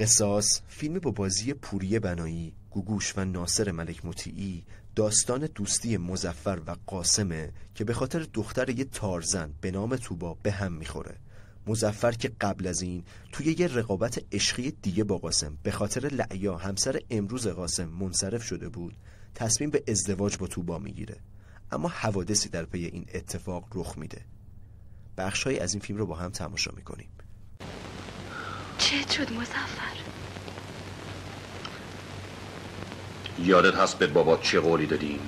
قصاص فیلم با بازی پوری بنایی، گوگوش و ناصر ملک مطیعی داستان دوستی مزفر و قاسمه که به خاطر دختر یه تارزن به نام توبا به هم می‌خوره. مزفر که قبل از این توی یه رقابت عشقی دیگه با قاسم به خاطر لعیا همسر امروز قاسم منصرف شده بود تصمیم به ازدواج با توبا می‌گیره. اما حوادثی در پی این اتفاق رخ میده. بخشهایی از این فیلم رو با هم تماشا می‌کنیم. چه شد مزفر یادت هست به بابا چه قولی دادیم؟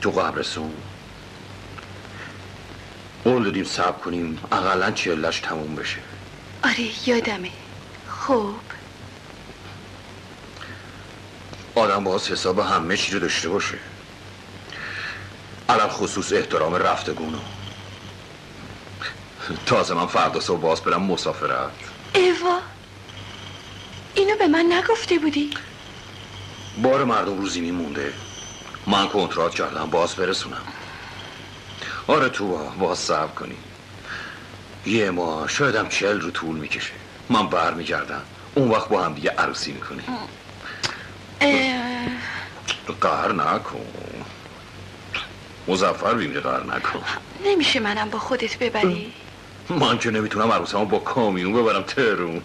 تو قبرستون قول دادیم صبر کنیم اقلا چلش تموم بشه. آره یادمه. خوب. آدم باز حساب همه چی رو داشته باشه. علال خصوص احترام رفتگونو. تازه من فردا صبح باز برم مسافرت. ایوا اینو به من نگفته بودی؟ بار مردم روزی میمونده. من کنترات کردم باز برسونم. آره تو با باز صبر کنی. یه ماه شایدم چل رو طول می‌کشه. من بر میگردم اون وقت با هم دیگه عروسی می‌کنی قهر نکن. مزفر بیمیره قهر نکن. نمیشه منم با خودت ببری. من که نمی‌تونم عروسمو با کامیون ببرم ترون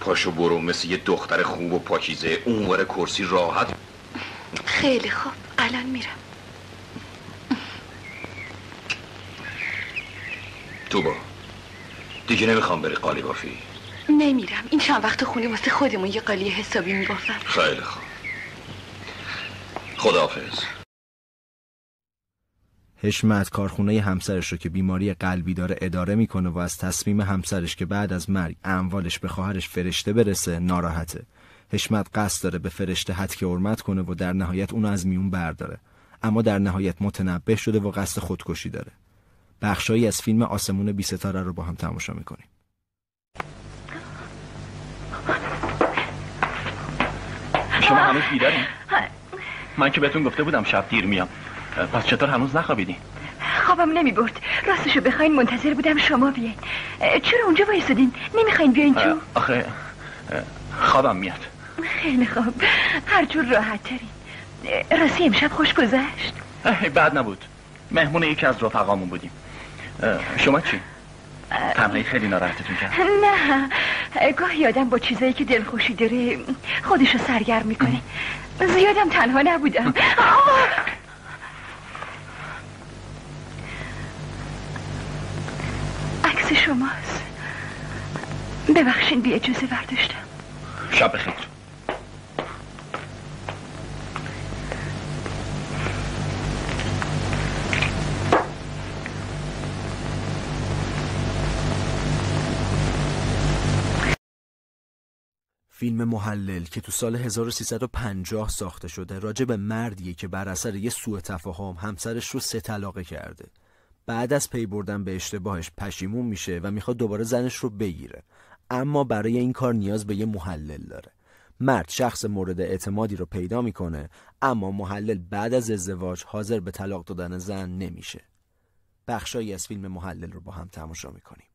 پاشو برو مثل یه دختر خوب و پاکیزه اونور کرسی راحت. خیلی خوب. الان میرم. تو با. دیگه نمی‌خوام بری قالی بافی. نمیرم. این چند وقت خونه واسه خودمون یه قالی حسابی میبافم خیلی خوب. خداحافظ. حشمت کارخونه همسرش رو که بیماری قلبی داره اداره می‌کنه و از تصمیم همسرش که بعد از مرگ اموالش به خواهرش فرشته برسه ناراحته. حشمت قصد داره به فرشته حد که حرمت کنه و در نهایت اونو از میون برداره. اما در نهایت متنبه شده و قصد خودکشی داره. بخشایی از فیلم آسمون بی ستاره رو با هم تماشا می‌کنیم. شما هنوز بیدارین؟ من که بهتون گفته بودم شب دیر میام. پس چطور هنوز نخوابیدین؟ خوابم نمی برد راستشو بخواین منتظر بودم شما بیاین. چرا اونجا وایسادین نمی‌خواین بیاین تو؟ آخه خوابم میاد. خیلی خوب. هر جور راحت ترین. راستی امشب خوش گذشت؟ بعد نبود. مهمون یکی از رفقامون بودیم. شما چی؟ تمنه خیلی ناراحتتون کرد. نه. گاهی آدم با چیزایی که دلخوشی داره خودشو سرگرم می‌کنه. زیادم تنها نبودم. عکس شماست. ببخشین بی اجازه برداشتم. شب بخیر. فیلم محلل که تو سال 1350 ساخته شده راجع به مردیه که بر اثر یه سوء تفاهم همسرش رو سه طلاقه کرده. بعد از پی بردن به اشتباهش پشیمون میشه و می‌خواد دوباره زنش رو بگیره. اما برای این کار نیاز به یه محلل داره. مرد شخص مورد اعتمادی رو پیدا می‌کنه اما محلل بعد از ازدواج حاضر به طلاق دادن زن نمیشه. بخشایی از فیلم محلل رو با هم تماشا می‌کنیم.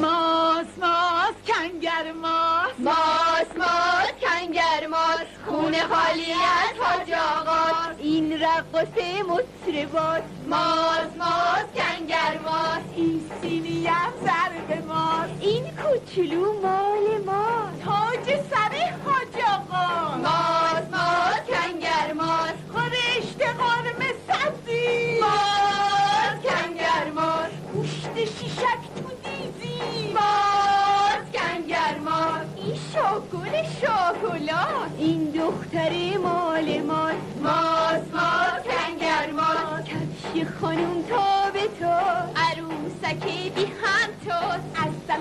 ماس ماس کنگر ماس ماس ماس خونه خالی از حاج این رقصه مطربات ماس ماس کنگر ماس این سینیم ضرب ماس این کوچولو مال ما تاج سر حاج ماس ماس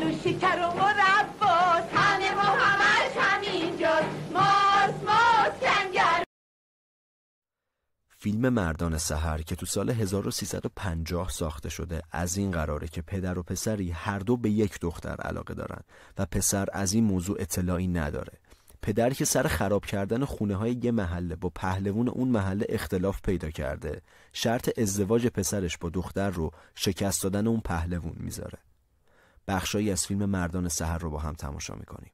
و شکر و مرباس. همه ما همش همینجاست. ماس ماس کنگر فیلم مردان سحر که تو سال 1350 ساخته شده از این قراره که پدر و پسری هر دو به یک دختر علاقه دارن و پسر از این موضوع اطلاعی نداره. پدری که سر خراب کردن خونه های یه محله با پهلوون اون محله اختلاف پیدا کرده شرط ازدواج پسرش با دختر رو شکست دادن اون پهلوون می‌ذاره. بخشایی از فیلم مردان سهر رو با هم تماشا می‌کنیم.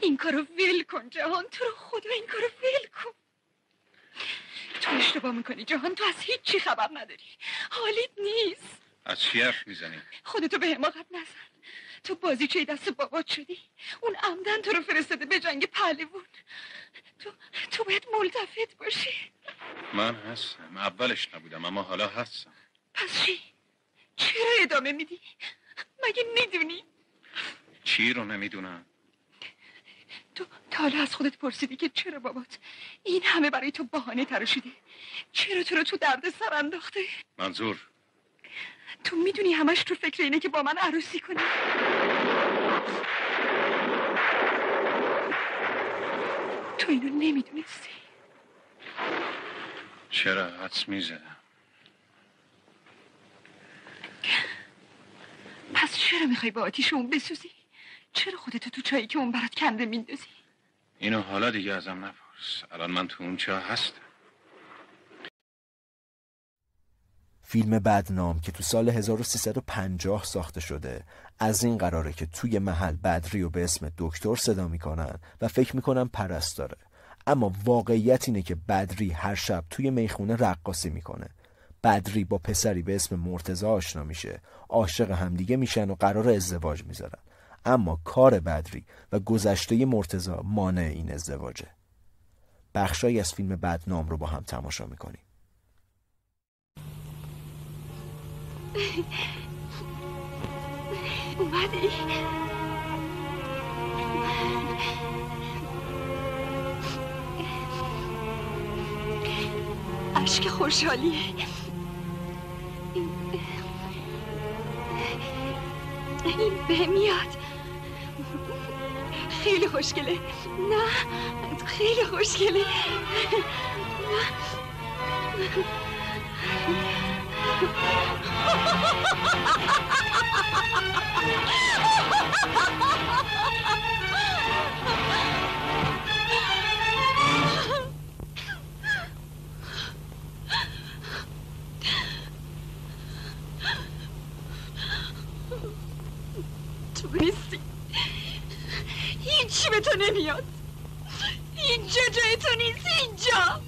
این کارو ول کن جهان. تو رو خدا این کارو ول کن. تو اشتباه می‌کنی جهان. تو از هیچی خبر نداری. حالیت نیست. از چی حرف می‌زنی؟ خودتو به حماقت نزن. تو بازی چه دست بابات شدی. اون عمدن تو رو فرستاده به جنگ پهلوون تو تو باید ملتفت باشی. من هستم. اولش نبودم اما حالا هستم. پس چی؟ چرا ادامه میدی؟ مگه می‌دونی؟ چی رو نمی‌دونم؟ تو تا حالا از خودت پرسیدی که چرا بابات این همه برای تو بهانه تراشیده چرا تو رو تو درد سر انداخته؟ منظور؟ تو می‌دونی همش تو فکر اینه که با من عروسی کنی؟ تو اینو نمی‌دونستی. چرا حدس می‌زدم پس چرا می‌خوای با آتیش اون بسوزی؟ چرا خودتو تو چایی که اون برات کنده میندازی اینو حالا دیگه ازم نپرس. الان من تو اون چه هستم. فیلم بدنام که تو سال 1350 ساخته شده. از این قراره که توی محل بدری و به اسم دکتر صدا می‌کنن و فکر می‌کنن پرستاره اما واقعیت اینه که بدری هر شب توی می‌خونه رقاصی می‌کنه. بدری با پسری به اسم مرتزا آشنا میشه. عاشق همدیگه میشن و قرار ازدواج می‌ذارن. اما کار بدری و گذشته مرتزا مانع این ازدواجه. بخشایی از فیلم بدنام رو با هم تماشا می‌کنیم. اومدی؟ عشق خوشحالیه. این به میاد. خیلی خوشگله. نه خیلی خوشگله. نه. نمیاد. اینجا جای تو نیست اینجا.